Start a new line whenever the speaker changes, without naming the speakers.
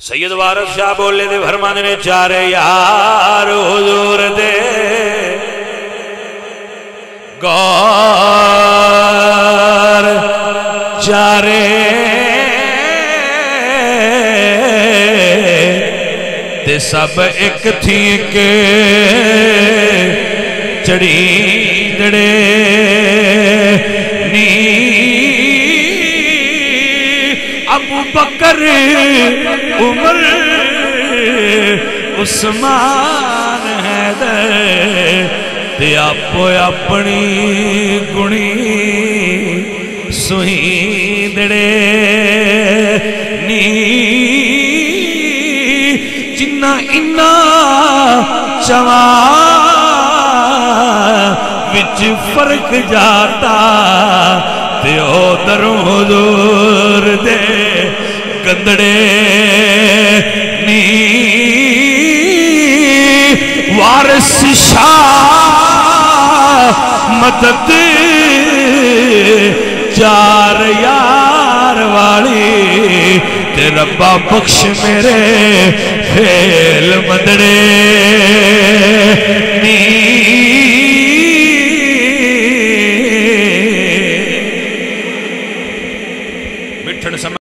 सैयद वारस शाह बोले दे फरमाने ने चारे, यार हुजूर दे। गौर चारे। ते सब एक थी के चढ़ींदड़े नी अबू बकर, उमर, उस्मान ते आपो अपनी गुणी सुहींदड़े नी जिन्ना इन्ना चवा विच फ़र्क जाता, ते ओ दरों दे गंदड़े, नी वारिस शाह मदद चार यार वाली ते रब्बा बख्श मेरे फेल मदड़े। Turn us on.